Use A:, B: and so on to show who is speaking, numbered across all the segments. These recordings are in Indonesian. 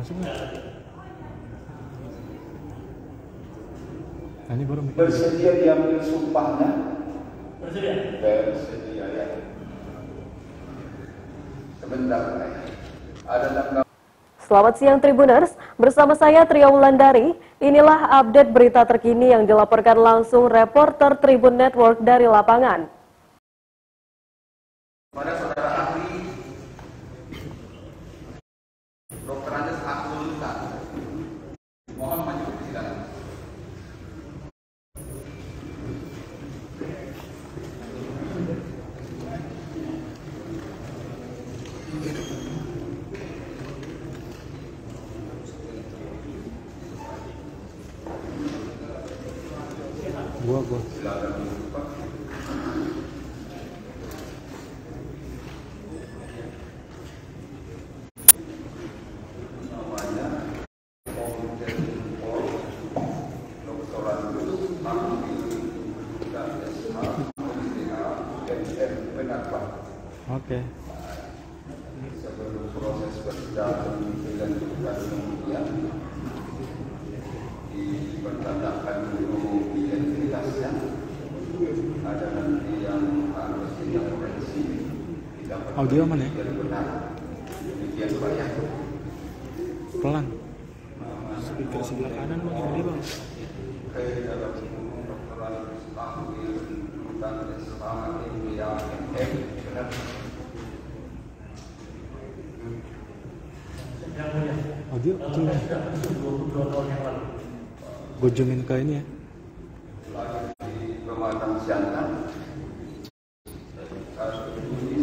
A: Masuk nggak? Nah, ini baru.
B: Bersedia diambil sumpahnya?
C: Bersedia?
B: Bersedia ya. Sebentar, ada tanggapan.
D: Selamat siang Tribuners, bersama saya Tria Wulandari. Inilah update berita terkini yang dilaporkan langsung reporter Tribun Network dari lapangan.
A: Gua, gua.
B: Dan.
A: Oke.
B: sebelum proses persidangan dilanjutkan kemudian dipertanyakan dulu identitasnya ada nanti yang harus intervensi tidak
A: Audio mana ya?
B: ya
A: Pelan. Speaker sebelah kanan mau gede bang.
B: ke dalam kedokteran tahwil bukan SH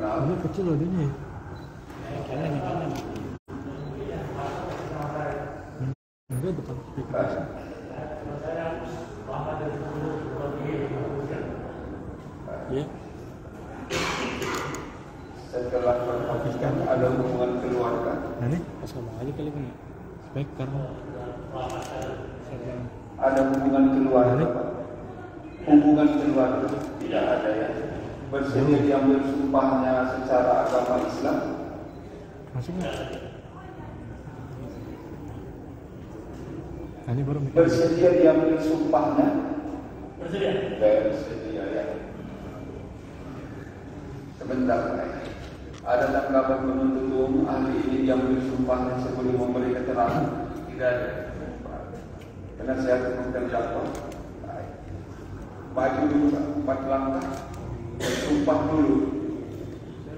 A: Ini kecil audionya ya. Enggak depan speaker. Iya.
B: setelah berhentikan ada hubungan keluarga
A: Nah ini pas ngomong aja kali ya. Speaker.
B: ada hubungan keluarga Pak? hubungan keluarga tidak ada ya bersedia diambil sumpahnya secara agama Islam
A: Masuk nggak? Nah ini baru mikir.
B: bersedia diambil sumpahnya
C: Bersedia?
B: bersedia ya sebentar ada tanggapan penuntut umum ahli ini diambil sumpahnya sebelum memberi keterangan tidak ada karena saya terdakwa Baik. maju dulu Pak. empat langkah bersumpah dulu.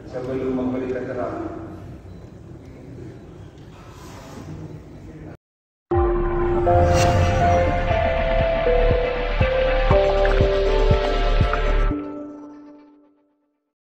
B: Sebelum memberi keterangan